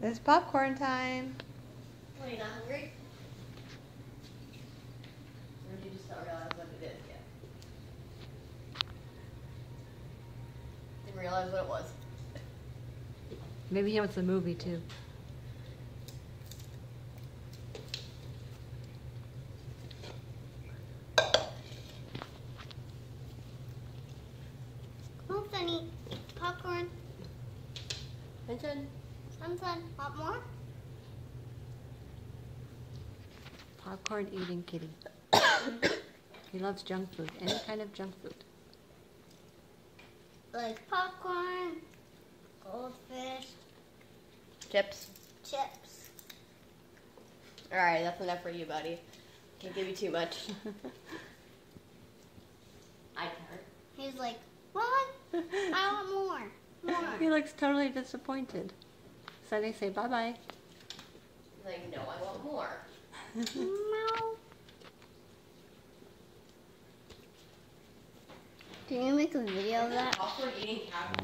It's popcorn time. Are you not hungry? Or did you just not realize what it is yet? Didn't realize what it was. Maybe he wants the movie too. Come on, Sunny. Popcorn. Attention. Sun, sun. Want more? Popcorn eating kitty. he loves junk food, any kind of junk food. Like popcorn, goldfish, Chips. chips. Alright, that's enough for you, buddy. Can't give you too much. I can't. He's like, what? I want more. More. he looks totally disappointed. Sunny, say bye bye. He's like, no, I want more. no. Can you make a video of that? Popcorn eating cat.